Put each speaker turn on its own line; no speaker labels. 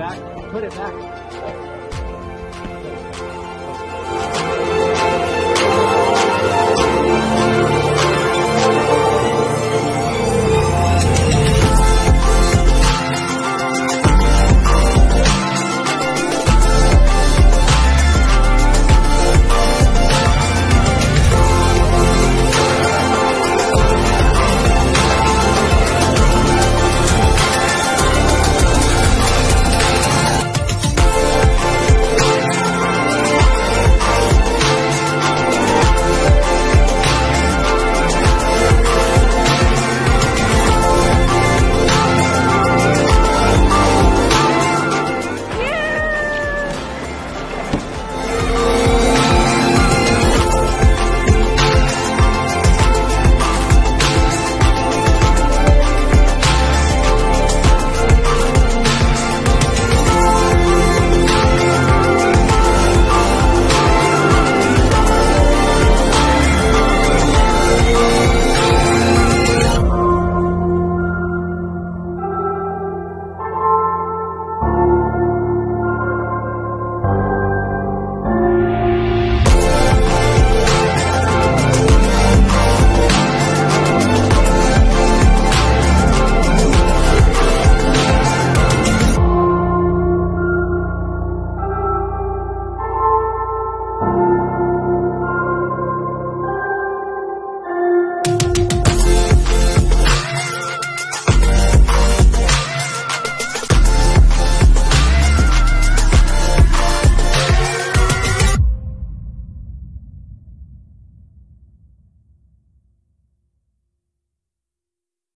back, put it back.